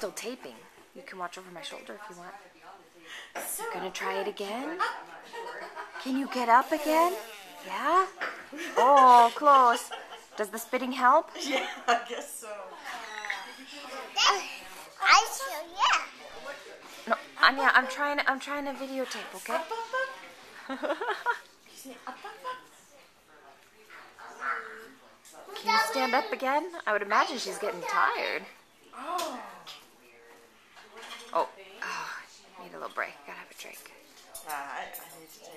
still taping. You can watch over my shoulder if you want. You're gonna try it again? Can you get up again? Yeah? Oh, close. Does the spitting help? Yeah, I guess so. Uh, I show yeah. No, Anya, I'm trying to, I'm trying to videotape, okay? Can you stand up again? I would imagine she's getting tired. Oh. Oh, oh need a little break. Gotta have a drink. Nah, I, I need to